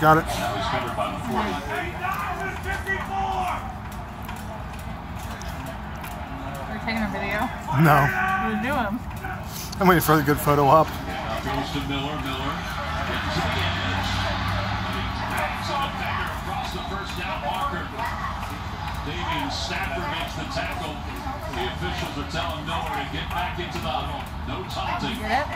Got it. Covered by the 40. We're taking a video. No. We're doing. I'm waiting for the good photo op. Goes to Miller. Miller gets the across the first down marker. Damian Stafford makes the tackle. The officials are telling Miller to get back into the huddle. No taunting. Get it?